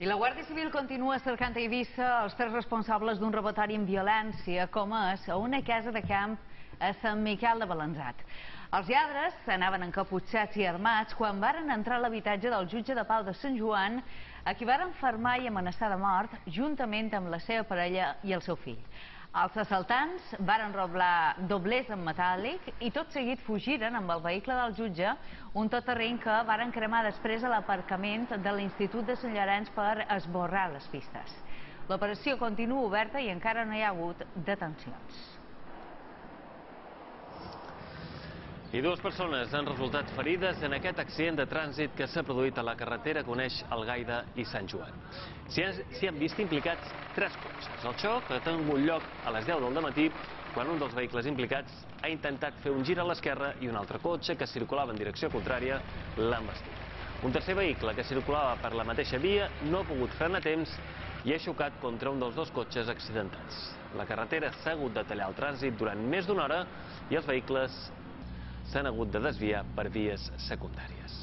I la Guàrdia Civil continua cercant a Eivissa els tres responsables d'un robatori amb violència com és a una casa de camp a Sant Miquel de Balanzat. Els lladres anaven encaputxats i armats quan varen entrar a l'habitatge del jutge de Pau de Sant Joan a qui varen fermar i amenaçar de mort juntament amb la seva parella i el seu fill. Els assaltants varen roblar doblers en metàl·lic i tot seguit fugiren amb el vehicle del jutge, un tot-terreny que varen cremar després a l'aparcament de l'Institut de Sant Llorenç per esborrar les pistes. L'operació continua oberta i encara no hi ha hagut detencions. I dues persones han resultat ferides en aquest accident de trànsit que s'ha produït a la carretera que uneix Algaida i Sant Joan. S'hi han, han vist implicats tres cotxes. El xoc ha tingut lloc a les 10 del matí quan un dels vehicles implicats ha intentat fer un gir a l'esquerra i un altre cotxe que circulava en direcció contrària l'ha embestit. Un tercer vehicle que circulava per la mateixa via no ha pogut frenar a temps i ha xocat contra un dels dos cotxes accidentats. La carretera s'ha hagut de tallar el trànsit durant més d'una hora i els vehicles s'han hagut de desviar per vies secundàries.